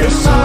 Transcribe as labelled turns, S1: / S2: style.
S1: this